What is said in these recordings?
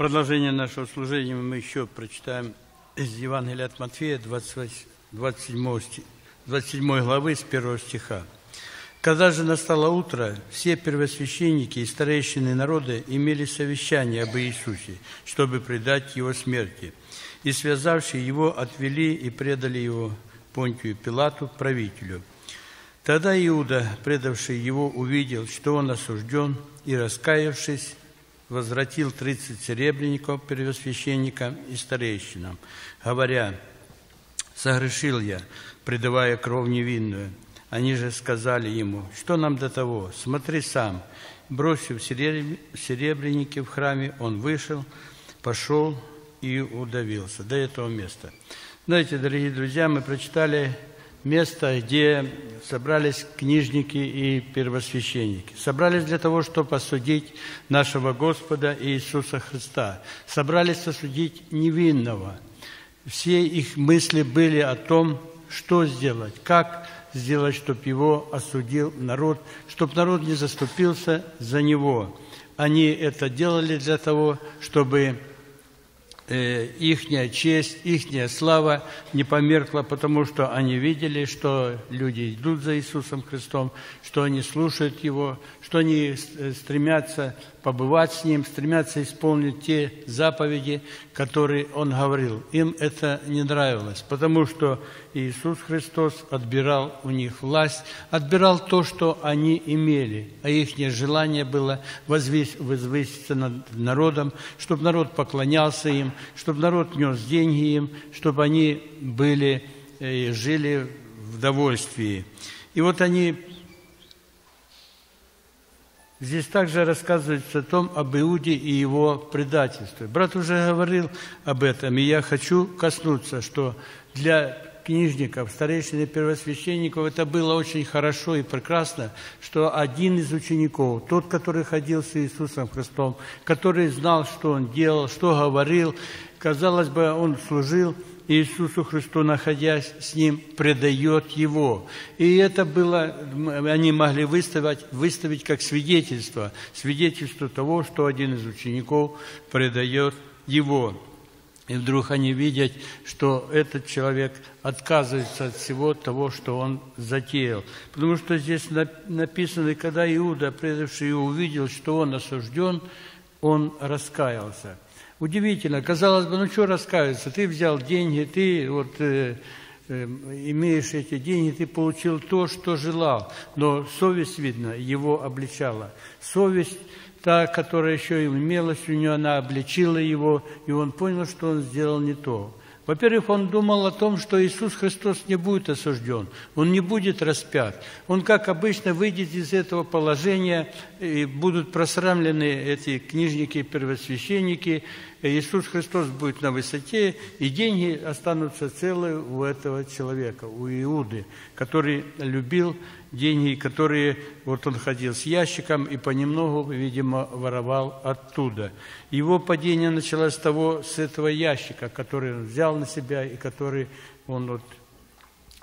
продолжение нашего служения мы еще прочитаем из Евангелия от Матфея, 28, 27, 27 главы, с 1 стиха. Когда же настало утро, все первосвященники и старейшины народа имели совещание об Иисусе, чтобы предать Его смерти. И связавшие Его отвели и предали Его Понтию Пилату, правителю. Тогда Иуда, предавший Его, увидел, что Он осужден, и, раскаявшись, возвратил тридцать серебряников первосвященникам и старейшинам, говоря, «Согрешил я, предавая кровь невинную». Они же сказали ему, что нам до того, смотри сам. Бросив серебряники в храме, он вышел, пошел и удавился до этого места. Знаете, дорогие друзья, мы прочитали место, где собрались книжники и первосвященники. Собрались для того, чтобы осудить нашего Господа Иисуса Христа. Собрались осудить невинного. Все их мысли были о том, что сделать, как сделать, чтобы его осудил народ, чтобы народ не заступился за него. Они это делали для того, чтобы ихняя честь, ихняя слава не померкла, потому что они видели, что люди идут за Иисусом Христом, что они слушают Его, что они э, стремятся побывать с Ним, стремятся исполнить те заповеди, которые Он говорил. Им это не нравилось, потому что Иисус Христос отбирал у них власть, отбирал то, что они имели, а их желание было возвыситься над народом, чтобы народ поклонялся им, чтобы народ нес деньги им, чтобы они были и э, жили в довольствии. И вот они Здесь также рассказывается о том, об Иуде и его предательстве. Брат уже говорил об этом, и я хочу коснуться, что для книжников, старейшин и первосвященников это было очень хорошо и прекрасно, что один из учеников, тот, который ходил с Иисусом Христом, который знал, что он делал, что говорил, казалось бы, он служил – Иисусу Христу, находясь с Ним, предает Его. И это было, они могли выставить, выставить как свидетельство, свидетельство того, что один из учеников предает Его. И вдруг они видят, что этот человек отказывается от всего того, что он затеял. Потому что здесь написано, когда Иуда, предавший его, увидел, что он осужден, он раскаялся. Удивительно. Казалось бы, ну что раскаиваться? Ты взял деньги, ты вот э, э, имеешь эти деньги, ты получил то, что желал. Но совесть, видно, его обличала. Совесть, та, которая еще имелась у него, она обличила его, и он понял, что он сделал не то. Во-первых, он думал о том, что Иисус Христос не будет осужден, он не будет распят. Он, как обычно, выйдет из этого положения, и будут просрамлены эти книжники и первосвященники, Иисус Христос будет на высоте, и деньги останутся целые у этого человека, у Иуды, который любил деньги, которые, вот он ходил с ящиком и понемногу, видимо, воровал оттуда. Его падение началось с того, с этого ящика, который он взял на себя и который он вот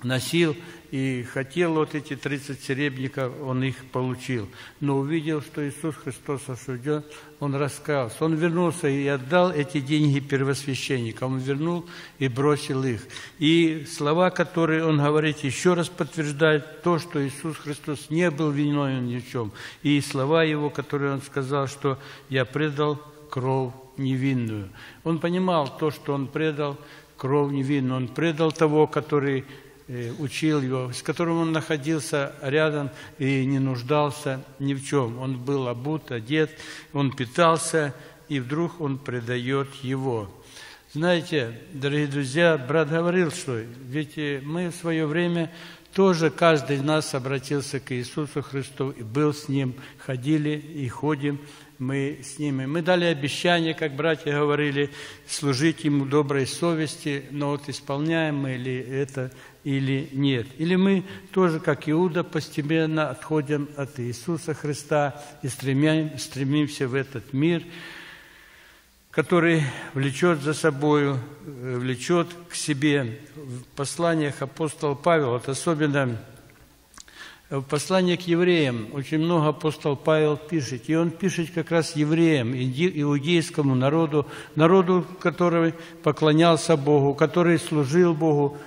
носил и хотел вот эти 30 серебряников, он их получил. Но увидел, что Иисус Христос осужден, он раскаялся. Он вернулся и отдал эти деньги первосвященникам. Он вернул и бросил их. И слова, которые он говорит, еще раз подтверждают то, что Иисус Христос не был виновен ни в чем. И слова его, которые он сказал, что «я предал кровь невинную». Он понимал то, что он предал кровь невинную. Он предал того, который учил его, с которым он находился рядом и не нуждался ни в чем. Он был обут, одет, он питался, и вдруг он предает его. Знаете, дорогие друзья, брат говорил, что ведь мы в свое время тоже каждый из нас обратился к Иисусу Христу и был с Ним, ходили и ходим мы с ними. Мы дали обещание, как братья говорили, служить Ему доброй совести, но вот исполняем мы ли это или нет. Или мы тоже, как Иуда, постепенно отходим от Иисуса Христа и стремим, стремимся в этот мир, который влечет за собой, влечет к себе. В посланиях апостол Павел, вот особенно В послании к евреям очень много апостол Павел пишет, и он пишет как раз евреям, иудейскому народу, народу, который поклонялся Богу, который служил Богу,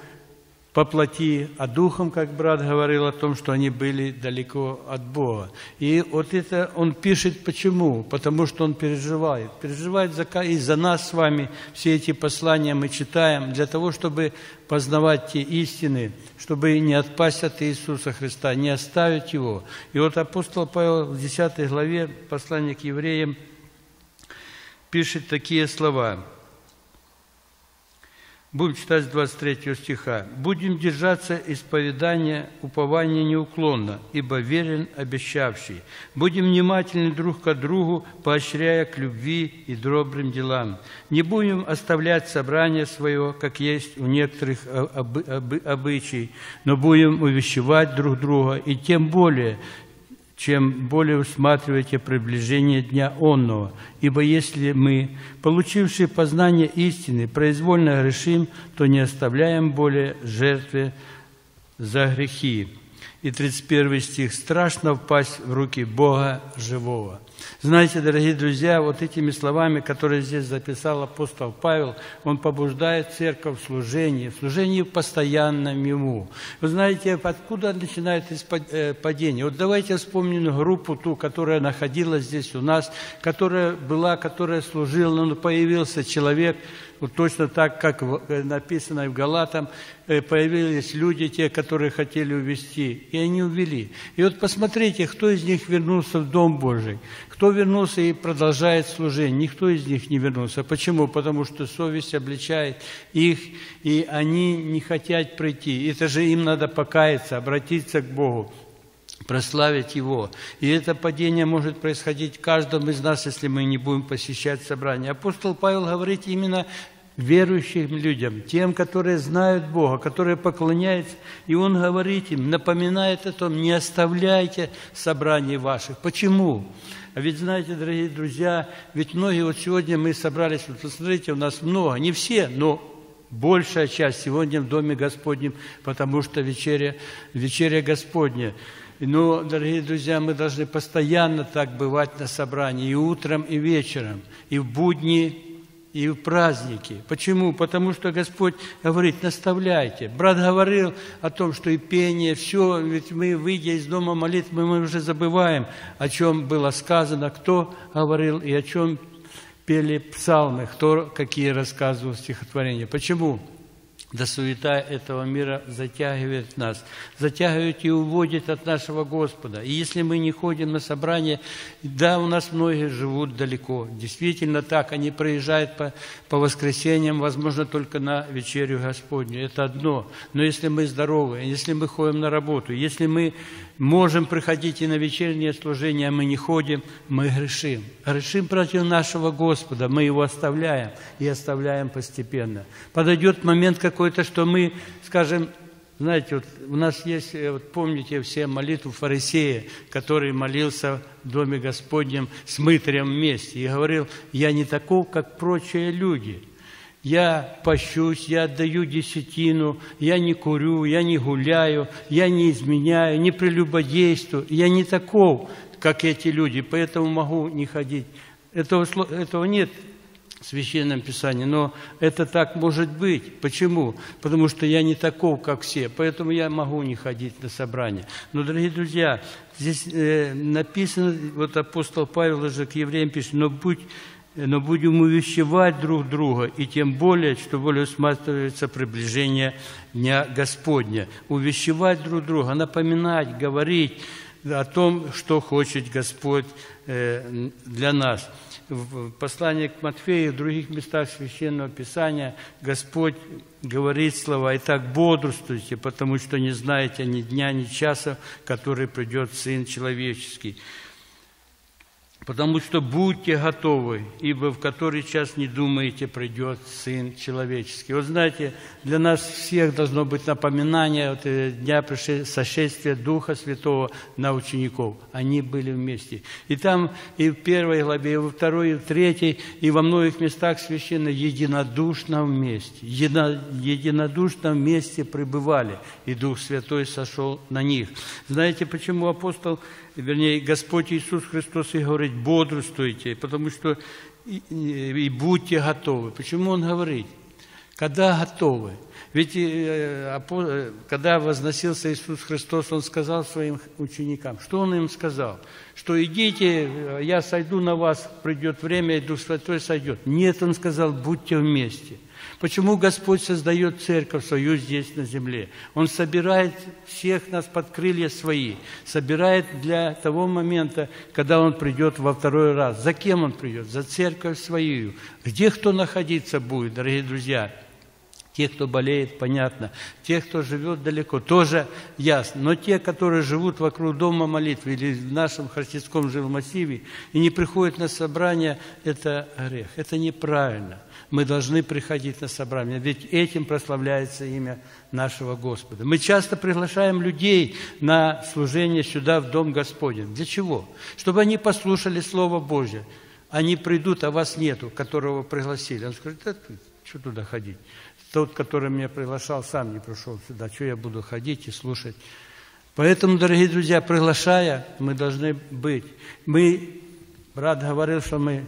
по плоти, а духом, как брат говорил о том, что они были далеко от Бога. И вот это он пишет почему? Потому что он переживает. Переживает за, и за нас с вами все эти послания мы читаем для того, чтобы познавать те истины, чтобы не отпасть от Иисуса Христа, не оставить Его. И вот апостол Павел в 10 главе послания к евреям пишет такие слова – Будем читать с 23 стиха. «Будем держаться исповедания, упования неуклонно, ибо верен обещавший. Будем внимательны друг к другу, поощряя к любви и добрым делам. Не будем оставлять собрание свое, как есть у некоторых обычай, но будем увещевать друг друга, и тем более, чем более усматриваете приближение дня онного. Ибо если мы, получившие познание истины, произвольно грешим, то не оставляем более жертвы за грехи. И 31 стих. «Страшно впасть в руки Бога живого». Знаете, дорогие друзья, вот этими словами, которые здесь записал апостол Павел, он побуждает церковь в служении, в служении постоянном ему. Вы знаете, откуда начинается э, падение? Вот давайте вспомним группу ту, которая находилась здесь у нас, которая была, которая служила, но появился человек, вот точно так, как э, написано в Галатам, э, появились люди, те, которые хотели увести, и они увели. И вот посмотрите, кто из них вернулся в Дом Божий, кто вернулся и продолжает служение. Никто из них не вернулся. Почему? Потому что совесть обличает их, и они не хотят прийти. Это же им надо покаяться, обратиться к Богу прославить Его. И это падение может происходить каждому из нас, если мы не будем посещать собрания. Апостол Павел говорит именно верующим людям, тем, которые знают Бога, которые поклоняются. И Он говорит им, напоминает о том, не оставляйте собраний ваших. Почему? А ведь знаете, дорогие друзья, ведь многие, вот сегодня мы собрались, вот посмотрите, у нас много, не все, но большая часть сегодня в Доме Господнем, потому что вечеря, вечеря Господня. Но, дорогие друзья, мы должны постоянно так бывать на собрании, и утром, и вечером, и в будни, и в праздники. Почему? Потому что Господь говорит, наставляйте. Брат говорил о том, что и пение, все, ведь мы, выйдя из дома молитвы, мы уже забываем, о чем было сказано, кто говорил и о чем пели псалмы, кто какие рассказывал стихотворения. Почему? Да суета этого мира затягивает нас, затягивает и уводит от нашего Господа. И если мы не ходим на собрание, да, у нас многие живут далеко. Действительно так, они проезжают по, по воскресеньям, возможно, только на вечерю Господню. Это одно. Но если мы здоровы, если мы ходим на работу, если мы можем приходить и на вечернее служение, а мы не ходим, мы грешим. Грешим против нашего Господа, мы его оставляем и оставляем постепенно. Подойдет момент какой-то, что мы скажем, знаете, вот у нас есть, э, вот помните все молитву фарисея, который молился в Доме Господнем с мытарем вместе и говорил, я не таков, как прочие люди – я пощусь, я отдаю десятину, я не курю, я не гуляю, я не изменяю, не прелюбодействую. Я не таков, как эти люди, поэтому могу не ходить. Этого, этого нет в Священном Писании, но это так может быть. Почему? Потому что я не таков, как все, поэтому я могу не ходить на собрание. Но, дорогие друзья, здесь э, написано, вот апостол Павел уже к евреям пишет, но будь но будем увещевать друг друга, и тем более, что более усматривается приближение Дня Господня. Увещевать друг друга, напоминать, говорить о том, что хочет Господь э, для нас. В послании к Матфею, в других местах Священного Писания Господь говорит слова, «Итак, бодрствуйте, потому что не знаете ни дня, ни часа, который придет Сын Человеческий». Потому что будьте готовы, ибо в который час не думаете, придет Сын Человеческий. Вот знаете, для нас всех должно быть напоминание вот, э, дня сошествия Духа Святого на учеников. Они были вместе. И там и в первой главе, и во второй, и в третьей, и во многих местах священно единодушно вместе. Едино, единодушно вместе пребывали, и Дух Святой сошел на них. Знаете, почему апостол вернее, Господь Иисус Христос и говорит, бодрствуйте, потому что и, и будьте готовы. Почему Он говорит? Когда готовы? Ведь э, э, когда возносился Иисус Христос, Он сказал своим ученикам, что Он им сказал? Что идите, э, я сойду на вас, придет время, и Дух Святой сойдет. Нет, Он сказал, будьте вместе – Почему Господь создает церковь свою здесь на земле? Он собирает всех нас под крылья свои, собирает для того момента, когда Он придет во второй раз. За кем Он придет? За церковь свою. Где кто находиться будет, дорогие друзья? Те, кто болеет, понятно. Те, кто живет далеко, тоже ясно. Но те, которые живут вокруг дома молитвы или в нашем христианском жилмассиве и не приходят на собрание, это грех. Это неправильно мы должны приходить на собрание, ведь этим прославляется имя нашего Господа. Мы часто приглашаем людей на служение сюда, в Дом Господень. Для чего? Чтобы они послушали Слово Божье. Они придут, а вас нету, которого пригласили. Он скажет, да, что туда ходить? Тот, который меня приглашал, сам не пришел сюда. Что я буду ходить и слушать? Поэтому, дорогие друзья, приглашая, мы должны быть. Мы, брат говорил, что мы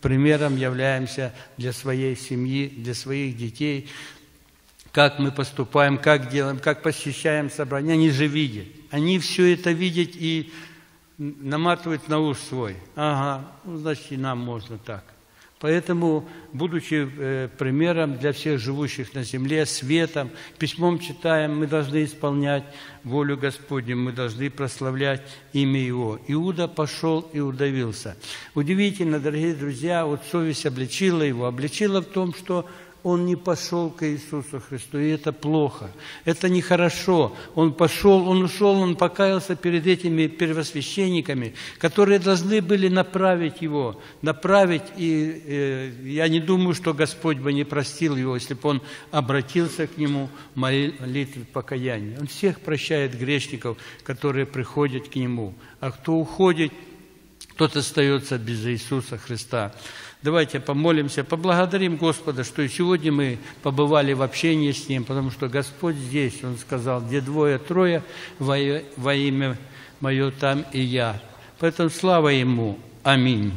примером являемся для своей семьи, для своих детей, как мы поступаем, как делаем, как посещаем собрания. Они же видят. Они все это видят и наматывают на ус свой. Ага, ну, значит, и нам можно так. Поэтому, будучи э, примером для всех живущих на земле, светом, письмом читаем, мы должны исполнять волю Господню, мы должны прославлять имя Его. Иуда пошел и удавился. Удивительно, дорогие друзья, вот совесть обличила его, обличила в том, что он не пошел к Иисусу Христу, и это плохо, это нехорошо. Он пошел, он ушел, он покаялся перед этими первосвященниками, которые должны были направить его, направить, и э, я не думаю, что Господь бы не простил его, если бы он обратился к нему в молитве покаяния. Он всех прощает грешников, которые приходят к нему, а кто уходит, тот остается без Иисуса Христа. Давайте помолимся, поблагодарим Господа, что и сегодня мы побывали в общении с Ним, потому что Господь здесь, Он сказал, где двое-трое во, имя Мое там и я. Поэтому слава Ему. Аминь.